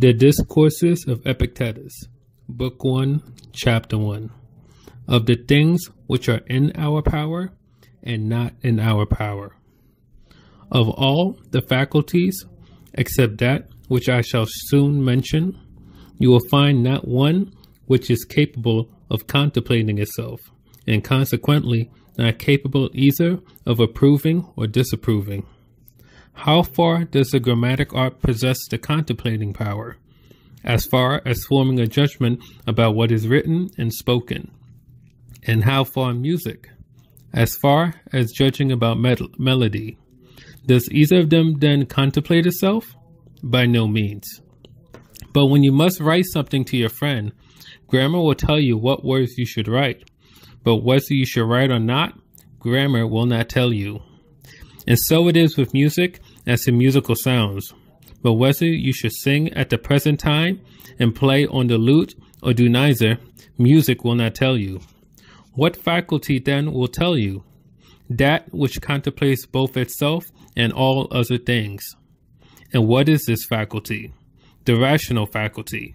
The Discourses of Epictetus, Book 1, Chapter 1. Of the things which are in our power and not in our power. Of all the faculties, except that which I shall soon mention, you will find not one which is capable of contemplating itself, and consequently not capable either of approving or disapproving. How far does the grammatic art possess the contemplating power? As far as forming a judgment about what is written and spoken. And how far music? As far as judging about melody. Does either of them then contemplate itself? By no means. But when you must write something to your friend, grammar will tell you what words you should write. But whether you should write or not, grammar will not tell you. And so it is with music as in musical sounds. But whether you should sing at the present time and play on the lute or do neither, music will not tell you. What faculty then will tell you? That which contemplates both itself and all other things. And what is this faculty? The rational faculty.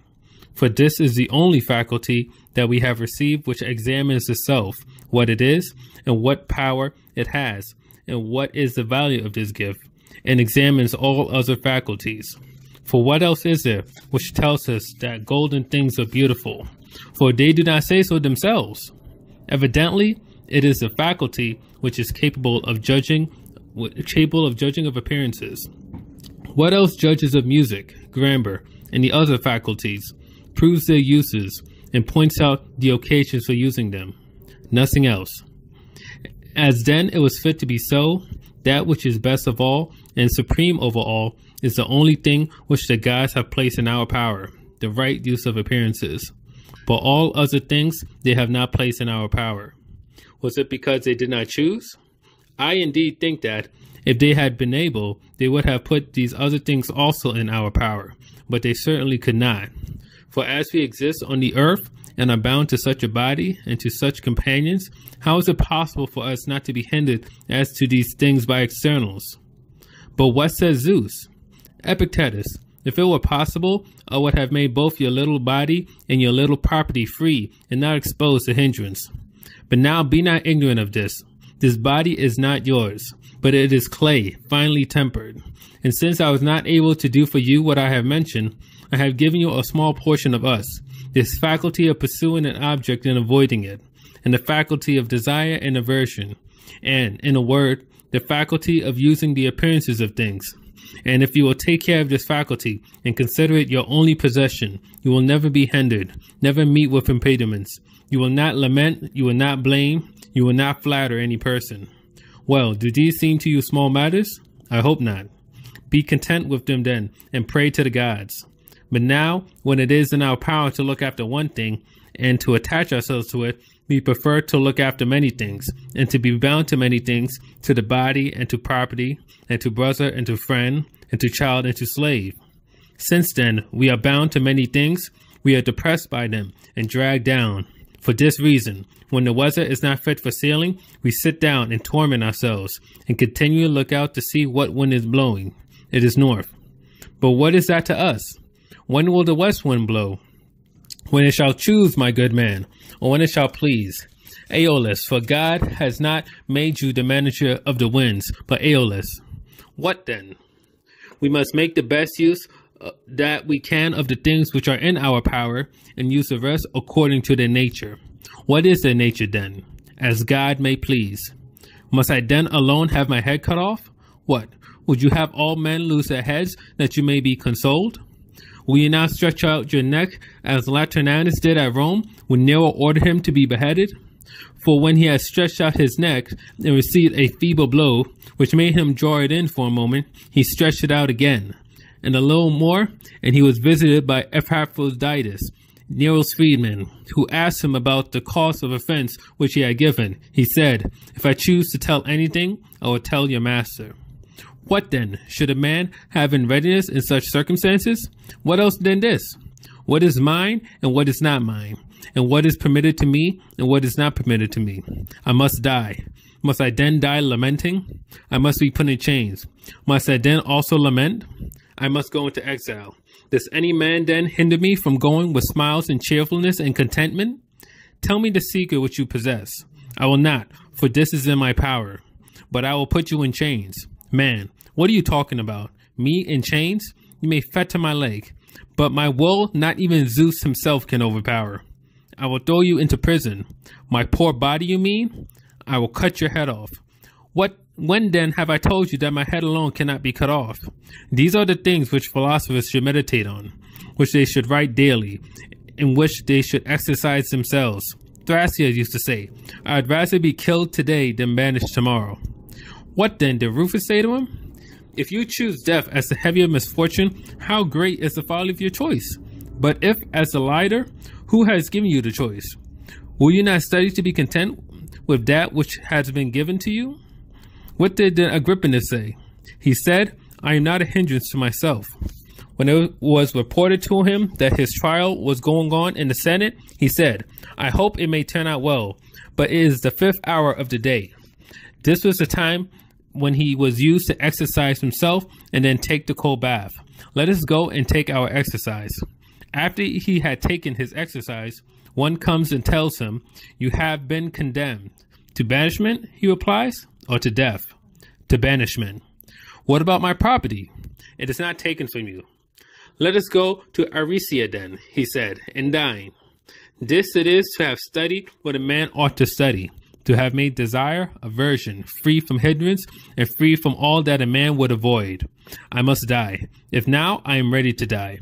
For this is the only faculty that we have received which examines itself, what it is, and what power it has, and what is the value of this gift, and examines all other faculties. For what else is there which tells us that golden things are beautiful? For they do not say so themselves. Evidently, it is a faculty which is capable of judging, capable of judging of appearances. What else judges of music, grammar, and the other faculties, proves their uses, and points out the occasions for using them? Nothing else. As then it was fit to be so, that which is best of all and supreme over all is the only thing which the gods have placed in our power, the right use of appearances. But all other things they have not placed in our power. Was it because they did not choose? I indeed think that if they had been able, they would have put these other things also in our power, but they certainly could not. For as we exist on the earth and are bound to such a body and to such companions, how is it possible for us not to be hindered as to these things by externals? But what says Zeus? Epictetus, if it were possible, I would have made both your little body and your little property free and not exposed to hindrance. But now be not ignorant of this. This body is not yours, but it is clay, finely tempered. And since I was not able to do for you what I have mentioned, I have given you a small portion of us, this faculty of pursuing an object and avoiding it, and the faculty of desire and aversion, and, in a word, the faculty of using the appearances of things. And if you will take care of this faculty and consider it your only possession, you will never be hindered, never meet with impediments. You will not lament, you will not blame, you will not flatter any person. Well, do these seem to you small matters? I hope not. Be content with them then, and pray to the gods. But now, when it is in our power to look after one thing and to attach ourselves to it, we prefer to look after many things and to be bound to many things, to the body and to property, and to brother and to friend, and to child and to slave. Since then, we are bound to many things, we are depressed by them and dragged down. For this reason, when the weather is not fit for sailing, we sit down and torment ourselves and continue to look out to see what wind is blowing. It is north. But what is that to us? When will the west wind blow? When it shall choose, my good man, or when it shall please. Aeolus, for God has not made you the manager of the winds, but Aeolus. What then? We must make the best use uh, that we can of the things which are in our power and use the rest according to their nature. What is their nature then? As God may please. Must I then alone have my head cut off? What? Would you have all men lose their heads that you may be consoled? Will you not stretch out your neck as Lateranus did at Rome when Nero ordered him to be beheaded? For when he had stretched out his neck and received a feeble blow, which made him draw it in for a moment, he stretched it out again, and a little more, and he was visited by Epaphroditus, Nero's freedman, who asked him about the cause of offense which he had given. He said, If I choose to tell anything, I will tell your master. What then? Should a man have in readiness in such circumstances? What else than this? What is mine and what is not mine? And what is permitted to me and what is not permitted to me? I must die. Must I then die lamenting? I must be put in chains. Must I then also lament? I must go into exile. Does any man then hinder me from going with smiles and cheerfulness and contentment? Tell me the secret which you possess. I will not, for this is in my power. But I will put you in chains. Man, what are you talking about? Me in chains? You may fetter my leg, but my will not even Zeus himself can overpower. I will throw you into prison. My poor body, you mean? I will cut your head off. What when then have I told you that my head alone cannot be cut off? These are the things which philosophers should meditate on, which they should write daily, in which they should exercise themselves. Thrasea used to say, I'd rather be killed today than banished tomorrow. What then did Rufus say to him? If you choose death as the heavier misfortune, how great is the folly of your choice? But if as the lighter, who has given you the choice? Will you not study to be content with that which has been given to you? What did Agrippinus say? He said, I am not a hindrance to myself. When it was reported to him that his trial was going on in the Senate, he said, I hope it may turn out well, but it is the fifth hour of the day. This was the time when he was used to exercise himself and then take the cold bath. Let us go and take our exercise. After he had taken his exercise, one comes and tells him, You have been condemned. To banishment, he replies or to death, to banishment. What about my property? It is not taken from you. Let us go to Aricia then, he said, and dine. This it is to have studied what a man ought to study, to have made desire, aversion, free from hindrance, and free from all that a man would avoid. I must die. If now, I am ready to die.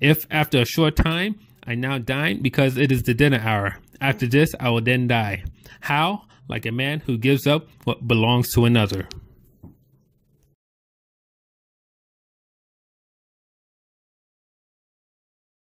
If after a short time, I now dine because it is the dinner hour. After this, I will then die. How? like a man who gives up what belongs to another.